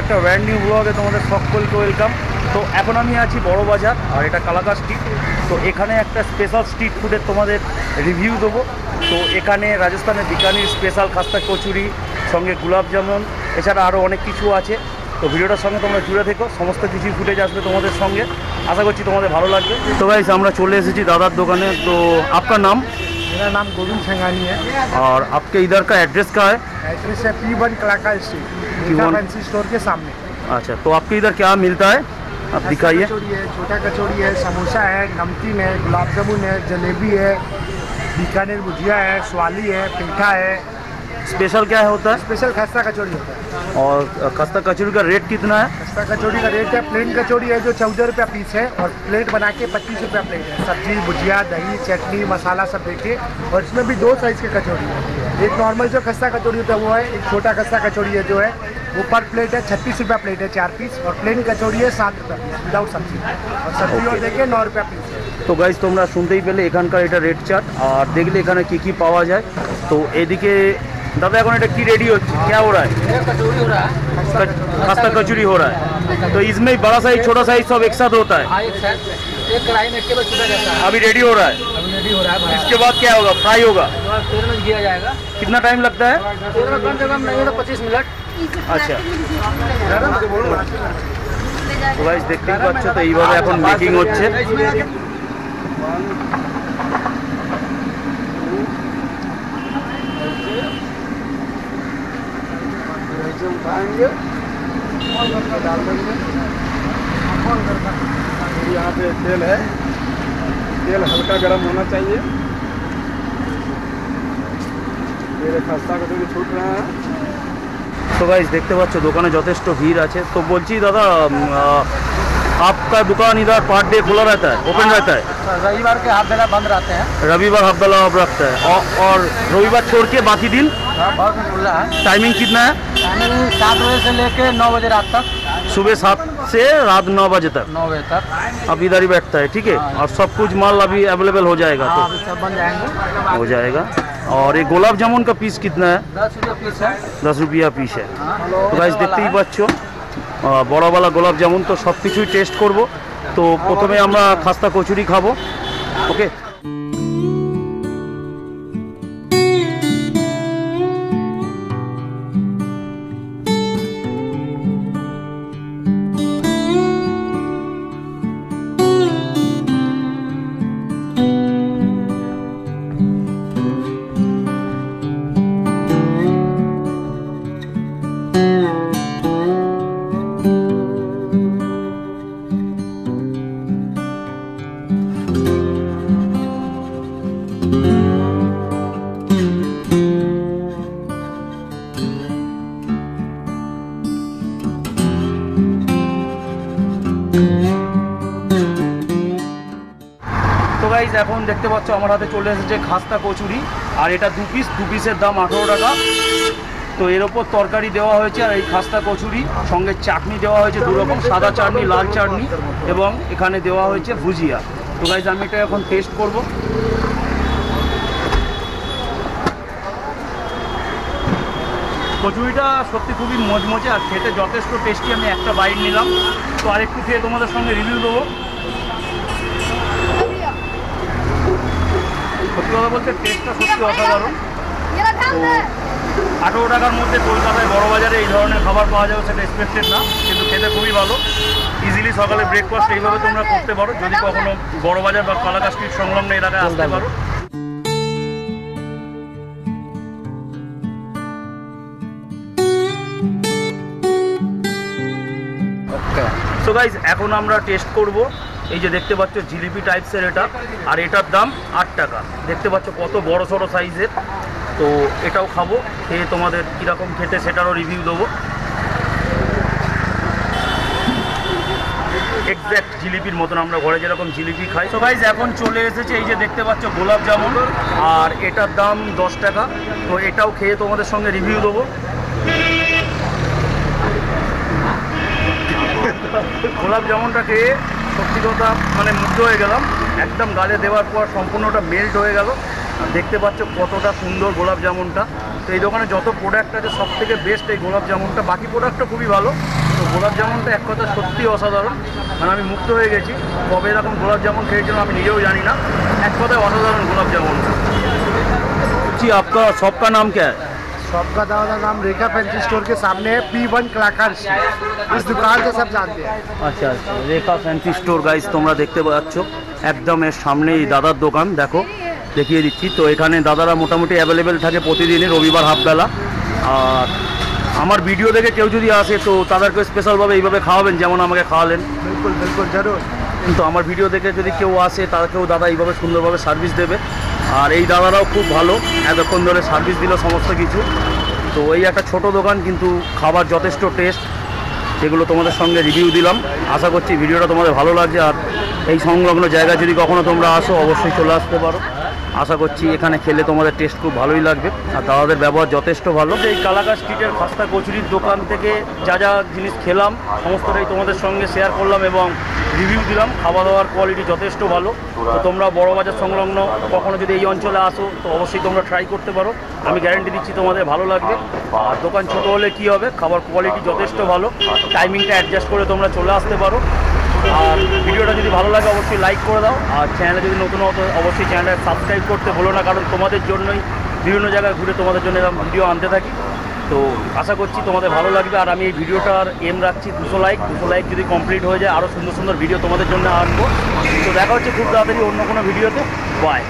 একটা brand new ব্লগে তোমাদের সকলকে ওয়েলকাম তো এখন আমি আছি বড় বাজার আর এটা কালাকা স্ট্রিট তো এখানে একটা স্পেশাল স্ট্রিট ফুডের তোমাদের রিভিউ দেবো তো এখানে রাজস্থানের বিকানির স্পেশাল খাস্তা কচুরি সঙ্গে গুলাব জামুন এছাড়া আরও অনেক কিছু আছে তো ভিডিওটার সঙ্গে তোমরা জুড়ে থেকো সমস্ত কিছু ফুটেজ আসবে তোমাদের সঙ্গে আশা করছি তোমাদের ভালো লাগবে তো গাইস আমরা চলে এসেছি দাদার দোকানে তো আপনার নাম मेरा नाम गोविंद संगानी है और आपके इधर का एड्रेस क्या है एड्रेस है P one कलाका street P1 fancy store के सामने। अच्छा तो आपके इधर क्या मिलता है? आप दिखाइए। कचौड़ी है छोटा कचौड़ी है समोसा है नमकीन है गुलाब जामुन है जलेबी है बीकानेर भुजिया है स्वाली है पीठा है। स्पेशल क्या है होता है स्पेशल खस्ता कचौड़ी होता है और खस्ता कचौरी का रेट कितना है खस्ता कचौड़ी का रेट है प्लेन कचौड़ी है जो चौदह रुपया पीस है और प्लेट बना के पच्चीस रुपया प्लेट है सब्जी भुजिया दही चटनी मसाला सब देके और इसमें भी दो साइज़ के कचौड़ी है एक नॉर्मल जो खस्ता कचौड़ी होता है वो है एक छोटा खस्ता कचौड़ी है जो है वो पर प्लेट है छत्तीस रुपया प्लेट है चार पीस और प्लेन कचौड़ी है सात रुपया पीस विदाउट सब्जी और सब्जी और Okay. देखिए नौ रुपया पीस है তো গাইজ তোমরা শুনতেই পেলে এখানকার এটা রেট চার্ট আর দেখলে এখানে কি কি পাওয়া যায় তো এদিকে দাদা এখন এটা কি রেডি হচ্ছে क्या हो रहा है कचौड़ी हो रहा है खस्ता कचौरी हो रहा है तो इसमें बड़ा साइज छोटा साइज सब एक साथ होता है हाँ एक साथ एक कढ़ाई में केवल छूटा जाता है अभी रेडी हो रहा है अभी रेडी हो रहा है इसके बाद क्या होगा फ्राई होगा तेल में किया जाएगा कितना टाइम लगता है तेल में कम से कम नहीं तो पच्चीस मिनट আচ্ছা তো গাইজ দেখতেই পাচ্ছ তো এইভাবে এখন মেকিং হচ্ছে यहाँ पे तेल है तेल हल्का गर्म होना चाहिए मेरे खस्ता कचौड़ी छूट रहा है তো গাইজ দেখতে পাচ্ছ দোকানে যথেষ্ট ভিড় আছে তো বলছি দাদা উম, আহ, आपका दुकान इधर पर डे खुला रहता है ओपन रहता है रविवार के हाथ बेला बंद रहते हैं रविवार हफ्ता ऑफ रखता है और, और रविवार छोड़ के बाकी दिन बहुत खुला है टाइमिंग कितना है टाइमिंग सात बजे से लेके नौ बजे रात तक सुबह सात से रात नौ बजे तक नौ बजे तक अब इधर ही बैठता है ठीक है और सब कुछ माल अभी अवेलेबल हो जाएगा हाँ तो अभी सब बन जाएंगे हो जाएगा और ये गुलाब जामुन का पीस कितना है दस रुपये पीस है দশ রুপিয়া পিস है তো গাইজ দেখতেই পাচ্ছ আহ, বড়াওয়ালা গোলাপ জামুন তো সব কিছুই টেস্ট করব তো প্রথমে আমরা খাস্তা কচুরি খাবো ওকে এখন দেখতে পাচ্ছ আমার হাতে চলে এসেছে খাস্তা কচুরি, আর এটা দু পিস দু পিসের দাম আঠেরো টাকা। তো এর ওপর তরকারি দেওয়া হয়েছে, আর এই খাস্তা কচুরি, সঙ্গে চাটনি দেওয়া হয়েছে, দু রকম, সাদা চাটনি, লাল চাটনি, এবং এখানে দেওয়া হয়েছে ভুজিয়া। তো গাইজ আমি এটা এখন টেস্ট করব। কচুরিটা সত্যি খুবই মজমজে আর খেতে যথেষ্ট টেস্টি আমি একটা বাইট নিলাম। তো আরেকটু খেয়ে তোমাদের সঙ্গে রিভিউ দেবো। সত্যি কথা বলতে টেস্টটা সত্যি অসাধারণ। আঠেরো টাকার মধ্যে কলকাতায় বড় বাজারে এই ধরনের খাবার পাওয়া যাবে সেটা এক্সপেক্টেড না, কিন্তু খেতে খুবই ভালো। ইজিলি সকালে ব্রেকফাস্ট এইভাবে তোমরা করতে পারো। যদি কখনো বড় বাজার বা কালাকা সংলগ্ন এলাকায় আসতে পারো সো গাইজ এখন আমরা টেস্ট করব। এই যে দেখতে পাচ্ছ জিলিপি টাইপসের এটা। আর এটার দাম আট টাকা। দেখতে পাচ্ছ কত বড় সড়ো সাইজের তো এটাও খাব। খেয়ে তোমাদের কীরকম খেতে সেটারও রিভিউ দেবো। এক্স্যাক্ট জিলিপির মতন আমরা ঘরে যেরকম জিলিপি খাই। তো গাইজ এখন চলে এসেছে এই যে দেখতে পাচ্ছ গোলাপ জামুন। আর এটার দাম দশ টাকা। তো এটাও খেয়ে তোমাদের সঙ্গে রিভিউ দেবো। গোলাপ জামুনটা খেয়ে সত্যি কথা মানে মুগ্ধ হয়ে গেলাম একদম গালে দেওয়ার পর সম্পূর্ণটা মেল্ট হয়ে গেল আর দেখতে পাচ্ছ কতটা সুন্দর গোলাপ জামুনটা তো এই দোকানে যত প্রোডাক্ট আছে সব থেকে বেস্ট এই গোলাপ জামুনটা বাকি প্রোডাক্টটা খুবই ভালো তো গোলাপ জামুনটা এক কথা সত্যি অসাধারণ মানে আমি মুক্ত হয়ে গেছি কবে এরকম গোলাপ জামুন খেয়েছিলাম আমি নিজেও জানি না এক কথায় অসাধারণ গোলাপ জামুন जी आपका शॉप का नाम क्या है शॉप का दादा नाम रेखा फैंसी स्टोर के सामने है पी वन कलाकार स्ट्रीट। इस दुकान से सब जानते हैं আচ্ছা আচ্ছা রেখা ফ্যান্সি স্টোর গাইজ তোমরা দেখতে পাচ্ছ একদম এর সামনেই দাদার দোকান দেখো দেখিয়ে দিচ্ছি তো এখানে দাদারা মোটামুটি অ্যাভেলেবেল থাকে প্রতিদিনই রবিবার হাফবেলা আর আমার ভিডিও দেখে কেউ যদি আসে তো তাদেরকে স্পেশালভাবে এইভাবে খাওয়াবেন যেমন আমাকে খাওয়ালেন बिल्कुल बिल्कुल जरूर কিন্তু আমার ভিডিও দেখে যদি কেউ আসে তাদেরকেও দাদা এইভাবে সুন্দরভাবে সার্ভিস দেবে আর এই দাদারাও খুব ভালো। এতক্ষণ ধরে সার্ভিস দিল সমস্ত কিছু। তো এই একটা ছোট দোকান, কিন্তু খাবার যথেষ্ট টেস্ট সেগুলো তোমাদের সঙ্গে রিভিউ দিলাম। আশা করছি ভিডিওটা তোমাদের ভালো লাগছে। আর এই সংলগ্ন জায়গা যদি কখনো তোমরা আসো, অবশ্যই চলে আসতে পারো। আশা করছি এখানে খেলে তোমাদের টেস্ট খুব ভালোই লাগবে। আর দাদাদের ব্যবহার যথেষ্ট ভালো। এই কালাকা স্ট্রিটের খাস্তা কচুরির দোকান থেকে যা যা জিনিস খেলাম, সমস্তটাই তোমাদের সঙ্গে শেয়ার করলাম এবং রিভিউ দিলাম। খাওয়া দাওয়ার কোয়ালিটি যথেষ্ট ভালো। তো তোমরা বড় বাজার সংলগ্ন কখনো যদি এই অঞ্চলে আসো, তো অবশ্যই তোমরা ট্রাই করতে পারো। আমি গ্যারেন্টি দিচ্ছি তোমাদের ভালো লাগবে। আর দোকান ছোটো হলে কি হবে? খাবার কোয়ালিটি যথেষ্ট ভালো। টাইমিংটা অ্যাডজাস্ট করে তোমরা চলে আসতে পারো। আর ভিডিওটা যদি ভালো লাগে, অবশ্যই লাইক করে দাও। আর চ্যানেলে যদি নতুন হতো অবশ্যই চ্যানেলটা সাবস্ক্রাইব করতে হলো না, কারণ তোমাদের জন্যই বিভিন্ন জায়গায় ঘুরে তোমাদের জন্য এরকম ভিডিও আনতে থাকি। তো আশা করছি তোমাদের ভালো লাগবে। আর আমি এই ভিডিওটার এম রাখছি দুশো লাইক দুশো লাইক যদি কমপ্লিট হয়ে যায় আরও সুন্দর সুন্দর ভিডিও তোমাদের জন্য আনব। তো দেখা হচ্ছে খুব তাড়াতাড়ি অন্য কোনো ভিডিওতে বাই